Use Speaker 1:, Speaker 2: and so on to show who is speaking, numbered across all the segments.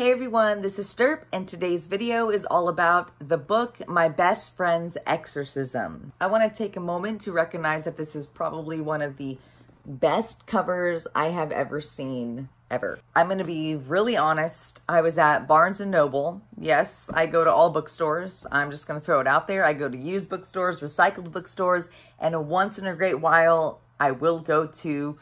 Speaker 1: Hey everyone, this is Sterp and today's video is all about the book My Best Friend's Exorcism. I want to take a moment to recognize that this is probably one of the best covers I have ever seen ever. I'm going to be really honest. I was at Barnes & Noble. Yes, I go to all bookstores. I'm just going to throw it out there. I go to used bookstores, recycled bookstores, and once in a great while, I will go to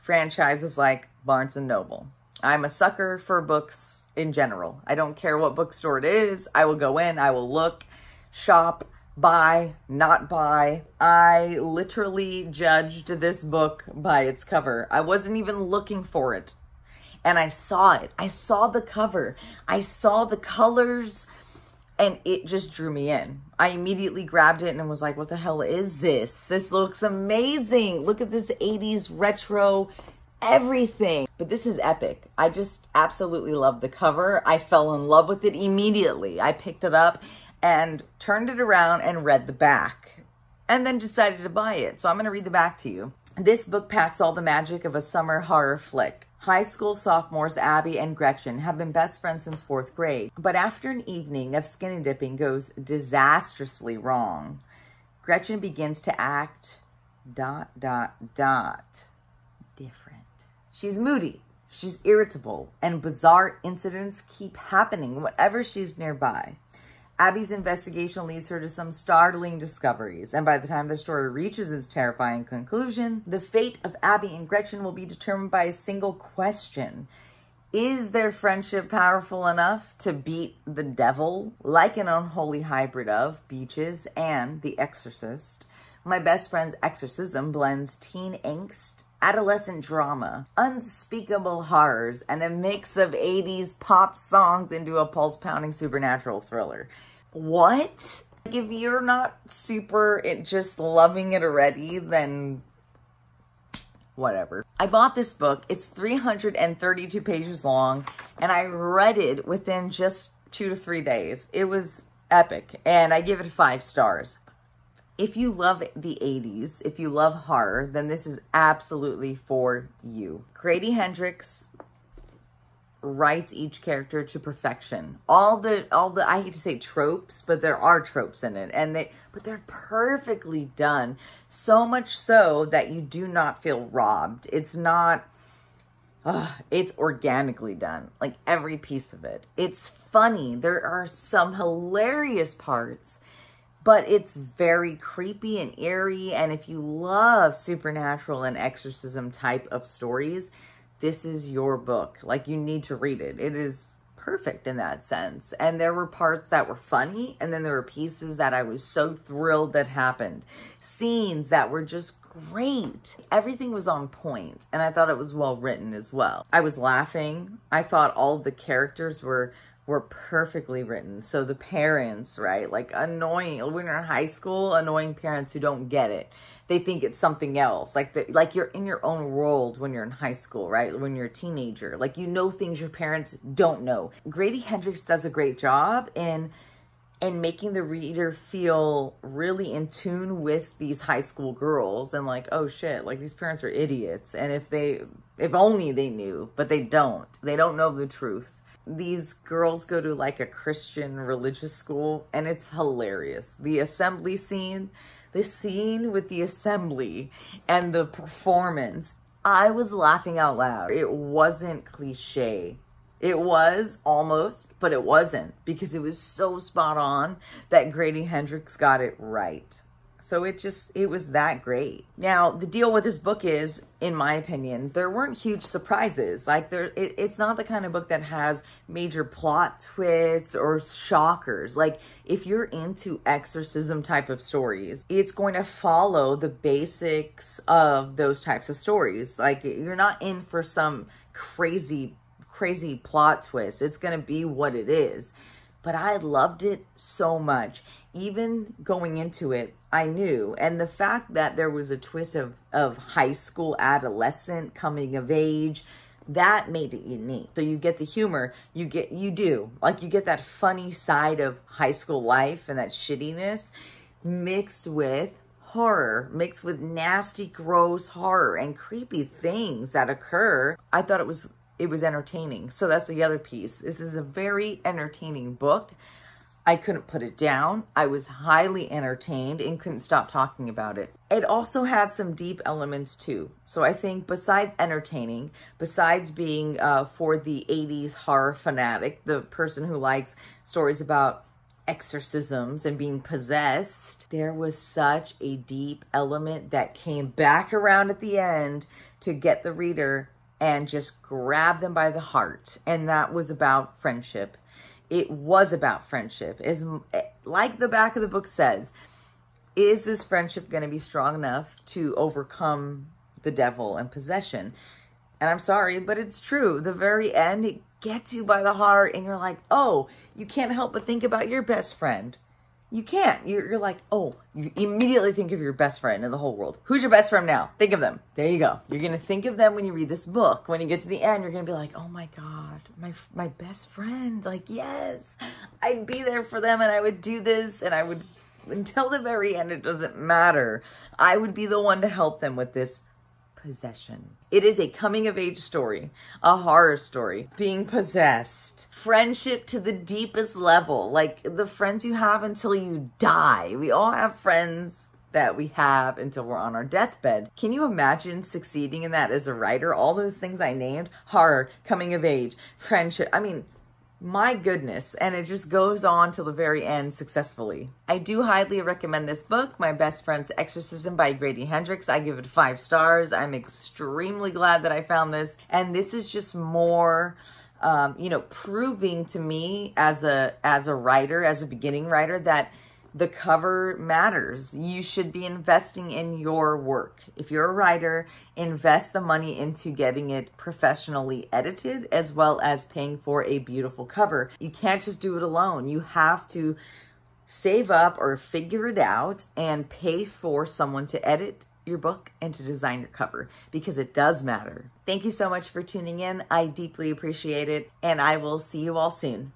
Speaker 1: franchises like Barnes & Noble. I'm a sucker for books in general. I don't care what bookstore it is. I will go in, I will look, shop, buy, not buy. I literally judged this book by its cover. I wasn't even looking for it. And I saw it. I saw the cover. I saw the colors and it just drew me in. I immediately grabbed it and was like, what the hell is this? This looks amazing. Look at this 80s retro everything. But this is epic. I just absolutely love the cover. I fell in love with it immediately. I picked it up and turned it around and read the back and then decided to buy it. So I'm going to read the back to you. This book packs all the magic of a summer horror flick. High school sophomores Abby and Gretchen have been best friends since fourth grade, but after an evening of skinny dipping goes disastrously wrong, Gretchen begins to act dot dot dot different. She's moody, she's irritable, and bizarre incidents keep happening whenever she's nearby. Abby's investigation leads her to some startling discoveries, and by the time the story reaches its terrifying conclusion, the fate of Abby and Gretchen will be determined by a single question. Is their friendship powerful enough to beat the devil, like an unholy hybrid of Beaches and The Exorcist? My best friend's exorcism blends teen angst, adolescent drama, unspeakable horrors, and a mix of 80s pop songs into a pulse-pounding supernatural thriller what? Like if you're not super it, just loving it already, then whatever. I bought this book. It's 332 pages long, and I read it within just two to three days. It was epic, and I give it five stars. If you love the 80s, if you love horror, then this is absolutely for you. Grady Hendrix writes each character to perfection. All the all the I hate to say tropes, but there are tropes in it and they but they're perfectly done. So much so that you do not feel robbed. It's not uh, it's organically done, like every piece of it. It's funny. There are some hilarious parts, but it's very creepy and eerie. And if you love supernatural and exorcism type of stories, this is your book. Like you need to read it. It is perfect in that sense. And there were parts that were funny. And then there were pieces that I was so thrilled that happened. Scenes that were just great. Everything was on point, And I thought it was well written as well. I was laughing. I thought all the characters were were perfectly written. So the parents, right? Like annoying, when you're in high school, annoying parents who don't get it. They think it's something else. Like the, like you're in your own world when you're in high school, right? When you're a teenager. Like you know things your parents don't know. Grady Hendrix does a great job in and making the reader feel really in tune with these high school girls and like, oh shit, like these parents are idiots. And if they, if only they knew, but they don't. They don't know the truth these girls go to like a Christian religious school and it's hilarious. The assembly scene, the scene with the assembly and the performance, I was laughing out loud. It wasn't cliche. It was almost, but it wasn't because it was so spot on that Grady Hendrix got it right. So it just, it was that great. Now, the deal with this book is, in my opinion, there weren't huge surprises. Like, there, it, it's not the kind of book that has major plot twists or shockers. Like, if you're into exorcism type of stories, it's going to follow the basics of those types of stories. Like, you're not in for some crazy, crazy plot twist. It's going to be what it is but I loved it so much. Even going into it, I knew. And the fact that there was a twist of, of high school adolescent coming of age, that made it unique. So you get the humor, you get, you do, like you get that funny side of high school life and that shittiness mixed with horror, mixed with nasty, gross horror and creepy things that occur. I thought it was it was entertaining. So that's the other piece. This is a very entertaining book. I couldn't put it down. I was highly entertained and couldn't stop talking about it. It also had some deep elements too. So I think besides entertaining, besides being uh, for the 80s horror fanatic, the person who likes stories about exorcisms and being possessed, there was such a deep element that came back around at the end to get the reader and just grab them by the heart. And that was about friendship it was about friendship. Is like the back of the book says, is this friendship going to be strong enough to overcome the devil and possession? And I'm sorry, but it's true. The very end, it gets you by the heart, and you're like, oh, you can't help but think about your best friend you can't. You're, you're like, oh, you immediately think of your best friend in the whole world. Who's your best friend now? Think of them. There you go. You're going to think of them when you read this book. When you get to the end, you're going to be like, oh my God, my, my best friend. Like, yes, I'd be there for them and I would do this and I would, until the very end, it doesn't matter. I would be the one to help them with this possession. It is a coming of age story, a horror story, being possessed, friendship to the deepest level, like the friends you have until you die. We all have friends that we have until we're on our deathbed. Can you imagine succeeding in that as a writer? All those things I named, horror, coming of age, friendship. I mean, my goodness. And it just goes on till the very end successfully. I do highly recommend this book, My Best Friend's Exorcism by Grady Hendrix. I give it five stars. I'm extremely glad that I found this. And this is just more um, you know, proving to me as a as a writer, as a beginning writer, that the cover matters. You should be investing in your work. If you're a writer, invest the money into getting it professionally edited as well as paying for a beautiful cover. You can't just do it alone. You have to save up or figure it out and pay for someone to edit your book and to design your cover because it does matter. Thank you so much for tuning in. I deeply appreciate it and I will see you all soon.